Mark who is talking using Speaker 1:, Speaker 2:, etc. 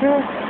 Speaker 1: Sure.